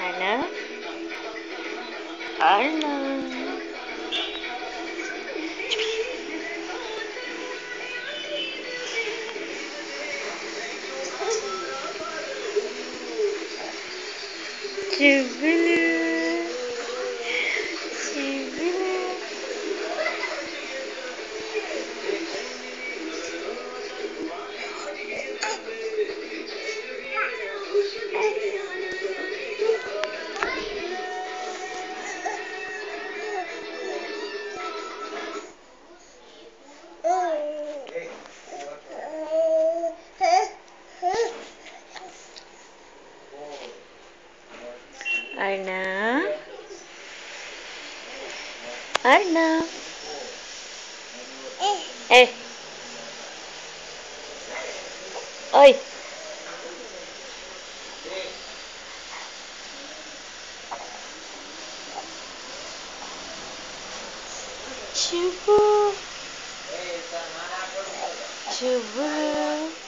Arna? Arna? Cibili. Arna? Arna? Eh. Oi. chuva, chuva.